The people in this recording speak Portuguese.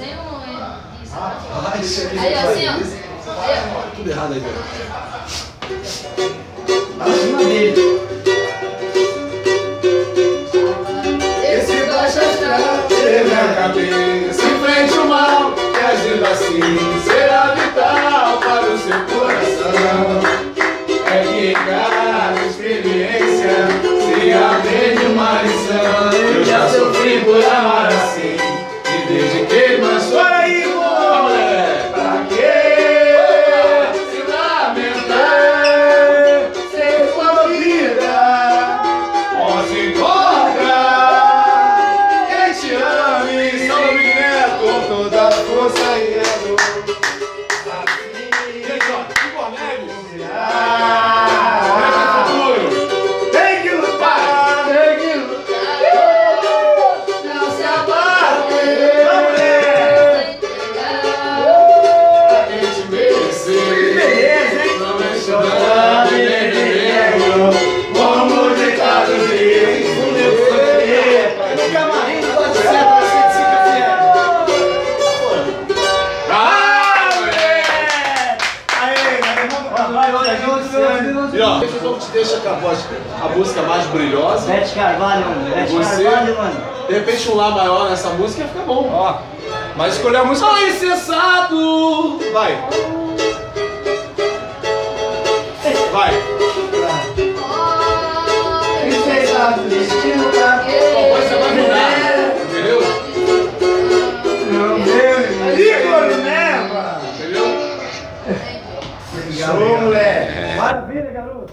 sem o. Isso, Ah, isso aqui Aí, já assim, ó. Aí, ó. Tudo errado aí, velho. Acima dele. Esse baixa astral. Teve a cabeça em frente ao mal E agindo assim será vital para o seu coração É que em cada experiência se aprende uma lição Eu já sofri por amar E ó, deixa eu te deixa com a voz, a música mais brilhosa. Bete Carvalho, mano. Bete Você- Carvalho, mano. De repente um Lá maior nessa música fica bom. Ó, mas escolher a música. Só insensato! Vai, Show, moleque! É. Maravilha, garoto!